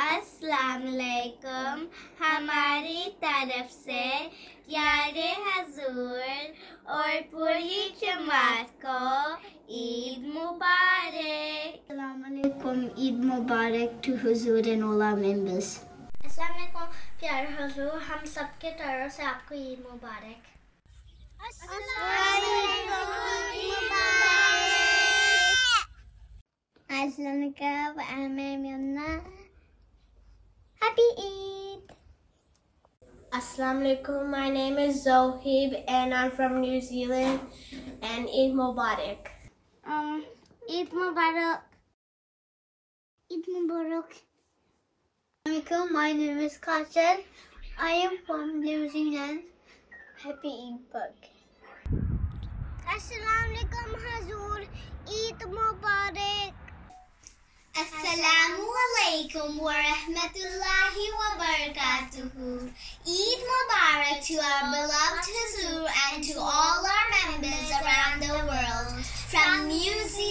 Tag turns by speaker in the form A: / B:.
A: असलकम हमारी तरफ़ से प्यारे हजूर और पूरी जमात को ईद मुबारक।
B: अलकुम ईद मुबारक टू हजूर
A: मेंबर्स असलकुम प्यारे हजूर. हम सब के तरफ़ से आपको ईद मुबारक।
B: असलकम I'm Yumna.
A: Assalamu alaikum my name is Zohib and I'm from New Zealand and Eid Mubarak
B: Um, Eid Mubarak. Eid Mubarak. Assalamualaikum, my name is Kajan. I am from New Zealand. Happy Eid Mubarak. Assalamualaikum Hazur. Eid Mubarak.
A: Assalamu alaikum wa rahmatullahi wa barakatuhu. Eid Mubarak to our beloved Hazur and to all our members around the world from Zealand.